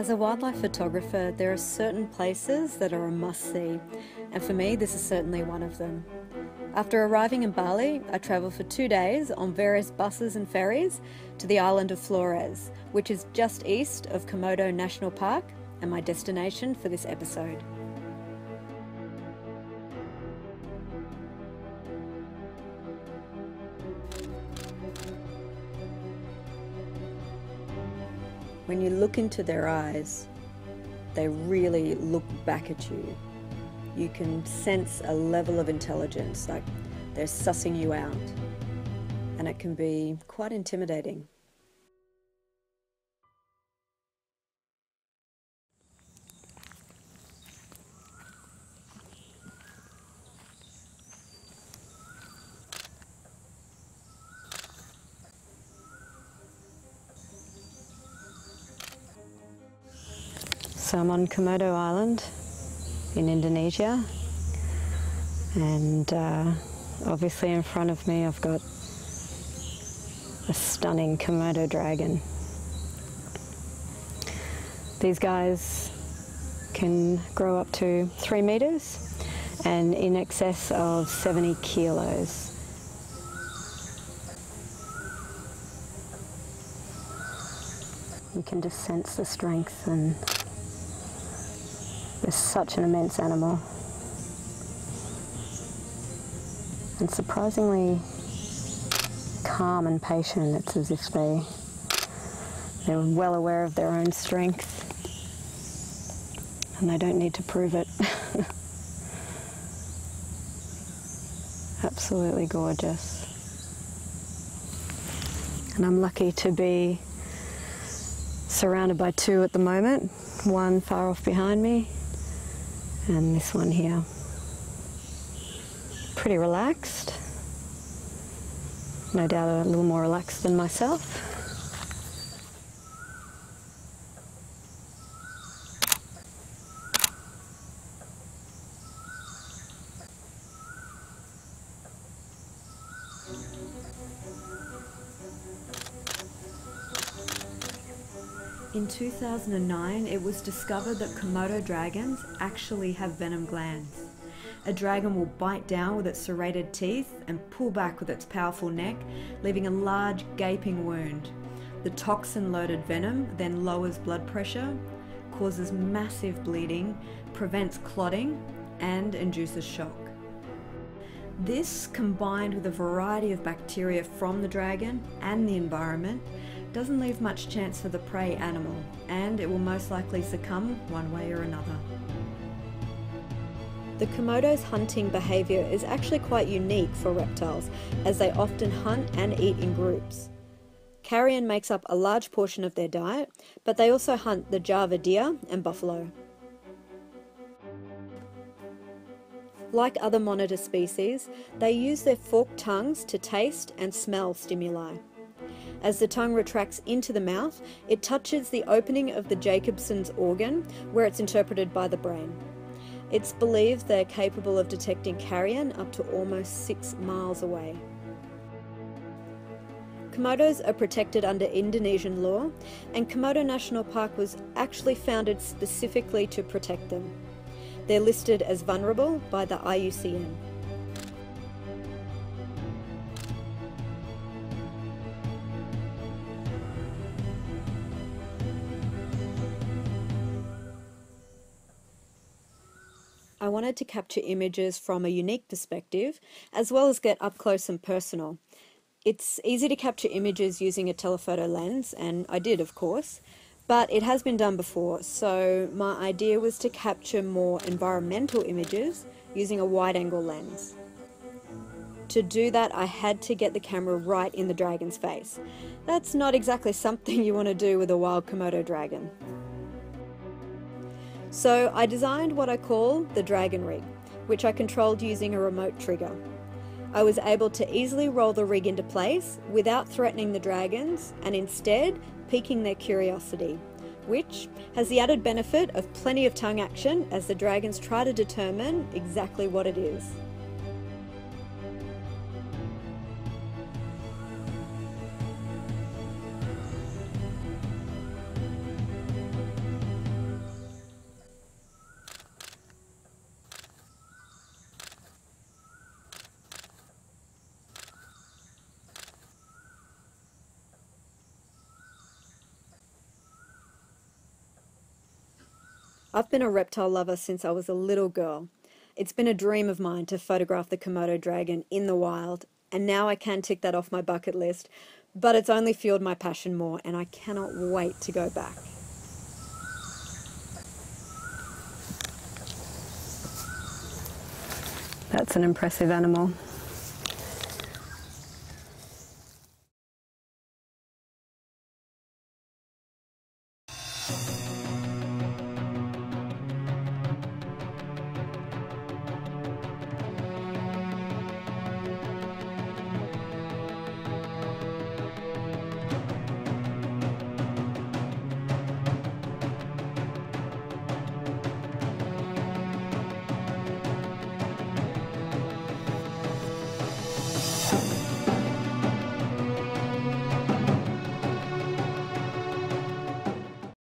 As a wildlife photographer, there are certain places that are a must see, and for me, this is certainly one of them. After arriving in Bali, I travelled for two days on various buses and ferries to the island of Flores, which is just east of Komodo National Park and my destination for this episode. When you look into their eyes, they really look back at you. You can sense a level of intelligence, like they're sussing you out. And it can be quite intimidating. So I'm on Komodo Island in Indonesia, and uh, obviously in front of me I've got a stunning Komodo dragon. These guys can grow up to three meters and in excess of 70 kilos. You can just sense the strength and they're such an immense animal. And surprisingly calm and patient. It's as if they, they're well aware of their own strength and they don't need to prove it. Absolutely gorgeous. And I'm lucky to be surrounded by two at the moment, one far off behind me and this one here. Pretty relaxed. No doubt a little more relaxed than myself. In 2009, it was discovered that Komodo dragons actually have venom glands. A dragon will bite down with its serrated teeth and pull back with its powerful neck, leaving a large gaping wound. The toxin loaded venom then lowers blood pressure, causes massive bleeding, prevents clotting, and induces shock. This, combined with a variety of bacteria from the dragon and the environment, doesn't leave much chance for the prey animal, and it will most likely succumb one way or another. The Komodo's hunting behaviour is actually quite unique for reptiles, as they often hunt and eat in groups. Carrion makes up a large portion of their diet, but they also hunt the Java deer and buffalo. Like other monitor species, they use their forked tongues to taste and smell stimuli. As the tongue retracts into the mouth, it touches the opening of the Jacobson's organ, where it's interpreted by the brain. It's believed they're capable of detecting carrion up to almost six miles away. Komodos are protected under Indonesian law, and Komodo National Park was actually founded specifically to protect them. They're listed as vulnerable by the IUCN. I wanted to capture images from a unique perspective, as well as get up close and personal. It's easy to capture images using a telephoto lens, and I did, of course, but it has been done before, so my idea was to capture more environmental images using a wide angle lens. To do that, I had to get the camera right in the dragon's face. That's not exactly something you want to do with a wild Komodo dragon. So I designed what I call the Dragon Rig, which I controlled using a remote trigger. I was able to easily roll the rig into place without threatening the dragons and instead piquing their curiosity, which has the added benefit of plenty of tongue action as the dragons try to determine exactly what it is. I've been a reptile lover since I was a little girl. It's been a dream of mine to photograph the Komodo dragon in the wild, and now I can tick that off my bucket list, but it's only fueled my passion more, and I cannot wait to go back. That's an impressive animal.